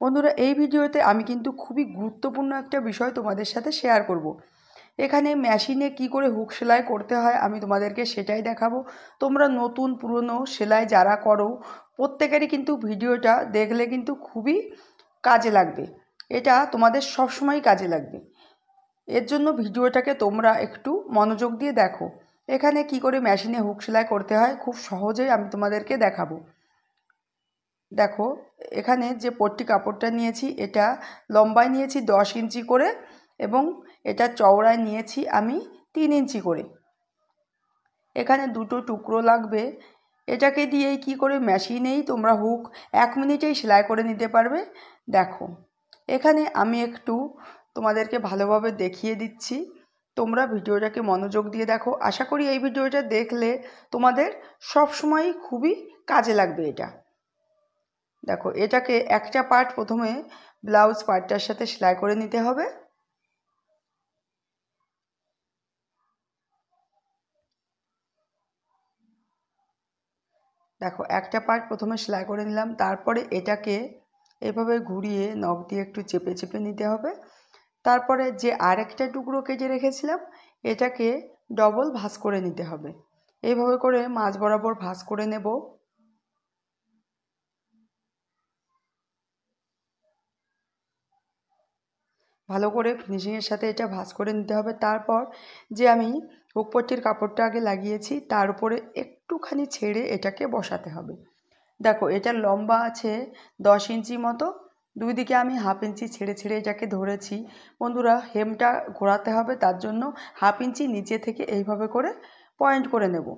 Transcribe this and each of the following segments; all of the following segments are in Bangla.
বন্ধুরা, এই ভিডিওতে আমি কিন্তু খুবই গুরুত্বপূর্ণ একটা বিষয় তোমাদের সাথে শেয়ার করব। এখানে মেশিনে কি করে হুক সেলাই করতে হয় আমি তোমাদেরকে সেটাই দেখাবো। তোমরা নতুন, পুরনো সেলাই যারা করো, প্রত্যেকেরই কিন্তু ভিডিওটা দেখলে কিন্তু খুবই কাজে লাগবে। এটা তোমাদের সবসময় কাজে লাগবে। এর জন্য ভিডিওটাকে তোমরা একটু মনোযোগ দিয়ে দেখো। এখানে কি করে মেশিনে হুক সেলাই করতে হয় খুব সহজেই আমি তোমাদেরকে দেখাবো। দেখো, এখানে যে পট্টি কাপড়টা নিয়েছি, এটা লম্বায় নিয়েছি দশ ইঞ্চি করে এবং এটা চওড়ায় নিয়েছি আমি তিন ইঞ্চি করে। এখানে দুটো টুকরো লাগবে। এটাকে দিয়েই কি করে, মেশিনেই তোমরা হুক, এক মিনিটেই সেলাই করে নিতে পারবে। দেখো, এখানে আমি একটু তোমাদেরকে ভালোভাবে দেখিয়ে দিচ্ছি। তোমরা ভিডিওটাকে মনোযোগ দিয়ে দেখো। আশা করি এই ভিডিওটা দেখলে তোমাদের সব সময়ই খুবই কাজে লাগবে এটা। দেখো, এটাকে একটা পার্ট প্রথমে ব্লাউজ পার্টটার সাথে সেলাই করে নিতে হবে। দেখো, একটা পার্ট প্রথমে সেলাই করে নিলাম, তারপরে এটাকে এভাবে ঘুরিয়ে নখ দিয়ে একটু চেপে চেপে নিতে হবে। তারপরে যে আরেকটা টুকরো কেটে রেখেছিলাম, এটাকে ডবল ভাঁজ করে নিতে হবে। এইভাবে করে মাছ বরাবর ভাঁজ করে নেব। ভালো করে ফিনিশিংয়ের সাথে এটা ভাঁজ করে নিতে হবে। তারপর যে আমি উপরটির কাপড়টা আগে লাগিয়েছি, তার উপরে একটুখানি ছেড়ে এটাকে বসাতে হবে। দেখো, এটা লম্বা আছে দশ ইঞ্চি মতো। দুই দিকে আমি হাফ ইঞ্চি ছেড়ে ছেড়ে এটাকে ধরেছি। বন্ধুরা, হেমটা ঘোরাতে হবে, তার জন্য হাফ ইঞ্চি নিচে থেকে এইভাবে করে পয়েন্ট করে নেব।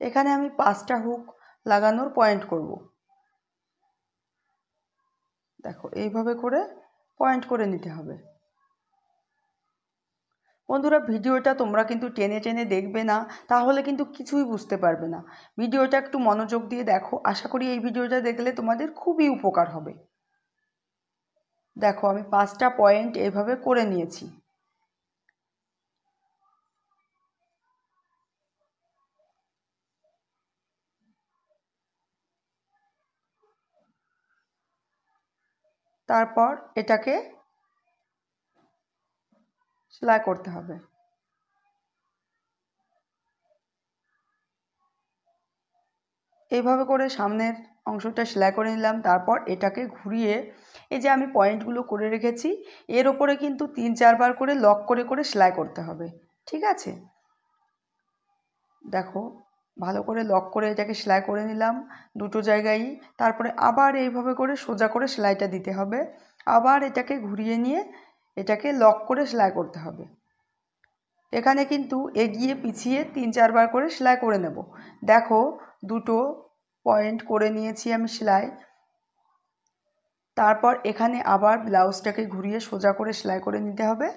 এখানে আমি পাঁচটা হুক লাগানোর পয়েন্ট করব। দেখো, এইভাবে করে পয়েন্ট করে নিতে হবে। বন্ধুরা, ভিডিওটা তোমরা কিন্তু টেনে টেনে দেখবে না, তাহলে কিন্তু কিছুই বুঝতে পারবে না। ভিডিওটা একটু মনোযোগ দিয়ে দেখো, আশা করি এই ভিডিওটা দেখলে তোমাদের খুবই উপকার হবে। দেখো, আমি পাঁচটা পয়েন্ট এভাবে করে নিয়েছি। তারপর এটাকে সেলাই করতে হবে। এইভাবে করে সামনের অংশটা সেলাই করে নিলাম, তারপর এটাকে ঘুরিয়ে এই যে আমি পয়েন্টগুলো করে রেখেছি, এর ওপরে কিন্তু তিন চারবার করে লক করে করে সেলাই করতে হবে, ঠিক আছে? দেখো ভালো করে লক করে এটাকে সেলাই করে নিলাম দুটো জায়গায় তারপরে আবার এইভাবে করে সোজা করে সেলাইটা দিতে হবে। আবার এটাকে ঘুরিয়ে নিয়ে এটাকে লক করে সেলাই করতে হবে। এখানে কিন্তু এগিয়ে পিছিয়ে তিন চারবার করে সেলাই করে নেব। দেখো দুটো পয়েন্ট করে নিয়েছি আমি সেলাই। তারপর এখানে আবার ব্লাউজটাকে ঘুরিয়ে সোজা করে সেলাই করে নিতে হবে।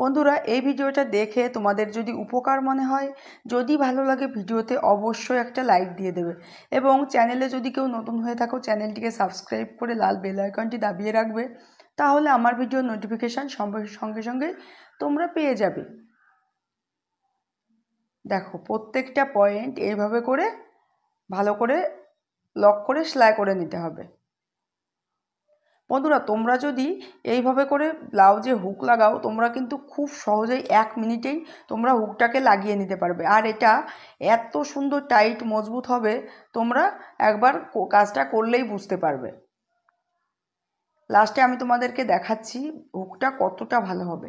বন্ধুরা, এই ভিডিওটা দেখে তোমাদের যদি উপকার মনে হয়, যদি ভালো লাগে ভিডিওতে অবশ্যই একটা লাইক দিয়ে দেবে। এবং চ্যানেলে যদি কেউ নতুন হয়ে থাকো, চ্যানেলটিকে সাবস্ক্রাইব করে লাল বেল আইকনটি দাবিয়ে রাখবে, তাহলে আমার ভিডিও নোটিফিকেশান সঙ্গে সঙ্গে তোমরা পেয়ে যাবে। দেখো, প্রত্যেকটা পয়েন্ট এইভাবে করে, ভালো করে লক করে সেলাই করে নিতে হবে। বন্ধুরা, তোমরা যদি এইভাবে করে ব্লাউজে হুক লাগাও, তোমরা কিন্তু খুব সহজেই এক মিনিটেই তোমরা হুকটাকে লাগিয়ে নিতে পারবে। আর এটা এত সুন্দর টাইট, মজবুত হবে, তোমরা একবার কাজটা করলেই বুঝতে পারবে। লাস্টে আমি তোমাদেরকে দেখাচ্ছি হুকটা কতটা ভালো হবে।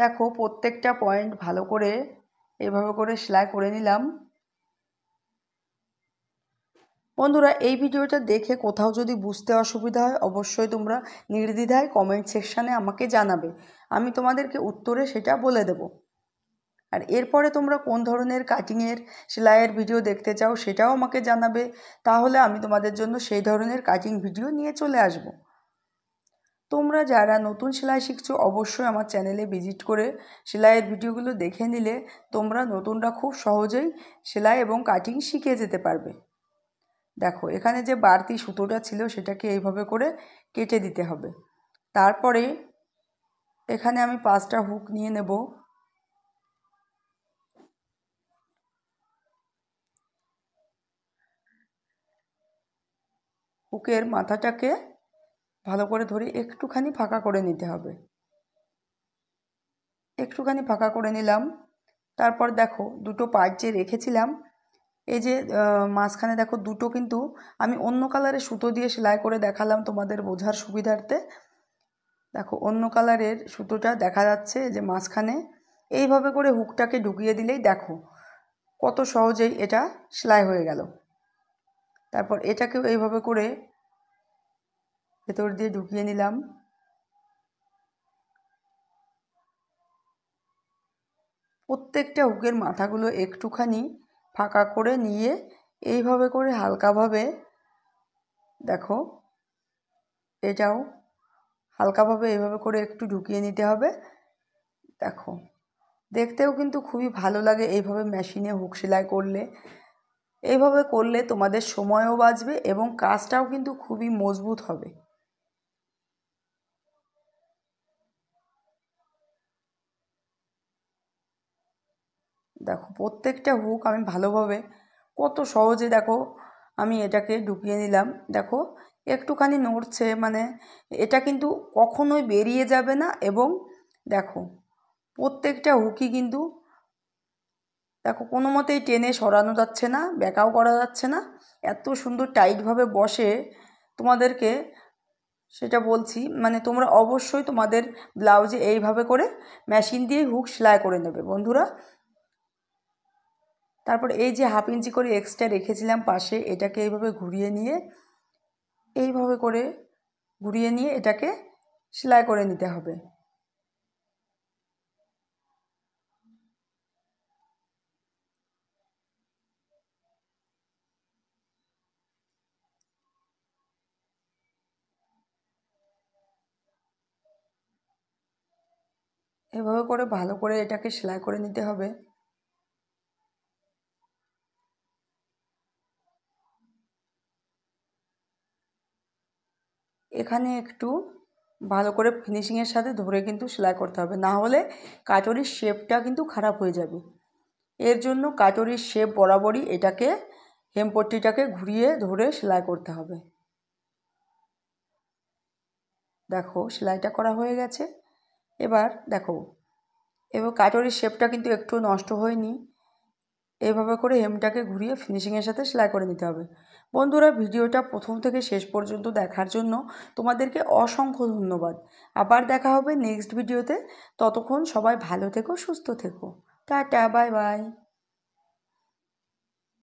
দেখো, প্রত্যেকটা পয়েন্ট ভালো করে এভাবে করে সেলাই করে নিলাম। বন্ধুরা, এই ভিডিওটা দেখে কোথাও যদি বুঝতে অসুবিধা হয়, অবশ্যই তোমরা নির্দ্বিধায় কমেন্ট সেকশানে আমাকে জানাবে। আমি তোমাদেরকে উত্তরে সেটা বলে দেব। আর এরপরে তোমরা কোন ধরনের কাটিংয়ের সেলাইয়ের ভিডিও দেখতে চাও সেটাও আমাকে জানাবে। তাহলে আমি তোমাদের জন্য সেই ধরনের কাটিং ভিডিও নিয়ে চলে আসব। তোমরা যারা নতুন সেলাই শিখছো, অবশ্যই আমার চ্যানেলে ভিজিট করে সেলাইয়ের ভিডিওগুলো দেখে নিলে তোমরা নতুনরা খুব সহজেই সেলাই এবং কাটিং শিখে যেতে পারবে। দেখো, এখানে যে বাড়তি সুতোটা ছিল সেটাকে এইভাবে করে কেটে দিতে হবে। তারপরে এখানে আমি পাঁচটা হুক নিয়ে নেব। হুকের মাথাটাকে ভালো করে ধরে একটুখানি ফাঁকা করে নিতে হবে। একটুখানি ফাঁকা করে নিলাম। তারপর দেখো দুটো পার্ট যে রেখেছিলাম, এই যে মাঝখানে দেখো দুটো কিন্তু আমি অন্য কালারের সুতো দিয়ে সেলাই করে দেখালাম তোমাদের বোঝার সুবিধার্থে। দেখো অন্য কালারের সুতোটা দেখা যাচ্ছে যে মাঝখানে। এইভাবে করে হুকটাকে ঢুকিয়ে দিলেই দেখো কত সহজেই এটা সেলাই হয়ে গেল। তারপর এটাকেও এইভাবে করে ভেতর দিয়ে ঢুকিয়ে নিলাম। প্রত্যেকটা হুকের মাথাগুলো একটুখানি ফাঁকা করে নিয়ে এইভাবে করে হালকাভাবে দেখো, এটাও হালকাভাবে এইভাবে করে একটু ঢুকিয়ে নিতে হবে। দেখো, দেখতেও কিন্তু খুবই ভালো লাগে এইভাবে মেশিনে হুক সেলাই করলে। এইভাবে করলে তোমাদের সময়ও বাঁচবে এবং কাজটাও কিন্তু খুবই মজবুত হবে। দেখো, প্রত্যেকটা হুক আমি ভালোভাবে কত সহজে দেখো আমি এটাকে ঢুকিয়ে নিলাম। দেখো, একটুখানি নড়ছে মানে এটা কিন্তু কখনোই বেরিয়ে যাবে না এবং দেখো, প্রত্যেকটা হুকই কিন্তু দেখো, কোনো মতেই টেনে সরানো যাচ্ছে না ব্যাকাও করা যাচ্ছে না। এত সুন্দর টাইটভাবে বসে তোমাদেরকে সেটা বলছি মানে তোমরা অবশ্যই তোমাদের ব্লাউজে এইভাবে করে মেশিন দিয়ে হুক সেলাই করে নেবে। বন্ধুরা তারপর এই যে হাফ ইঞ্চি করে এক্সট্রা রেখেছিলাম পাশে, এটাকে এইভাবে ঘুরিয়ে নিয়ে, এইভাবে করে ঘুরিয়ে নিয়ে এটাকে সেলাই করে নিতে হবে। এভাবে করে ভালো করে এটাকে সেলাই করে নিতে হবে। এখানে একটু ভালো করে ফিনিশিংয়ের সাথে ধরে কিন্তু সেলাই করতে হবে। না হলে কাচরির শেপটা কিন্তু খারাপ হয়ে যাবে। এর জন্য কাচরির শেপ বরাবরই এটাকে হেমপট্টিটাকে ঘুরিয়ে ধরে সেলাই করতে হবে। দেখো, সেলাইটা করা হয়ে গেছে। এবার দেখো, এবার কাচরির শেপটা কিন্তু একটু নষ্ট হয়নি। এইভাবে করে হেমটাকে ঘুরিয়ে ফিনিশিংয়ের সাথে সেলাই করে নিতে হবে। বন্ধুরা, ভিডিওটা প্রথম থেকে শেষ পর্যন্ত দেখার জন্য তোমাদেরকে অসংখ্য ধন্যবাদ। আবার দেখা হবে নেক্সট ভিডিওতে ততক্ষণ সবাই ভালো থেকো, সুস্থ থেকো। Tata bye bye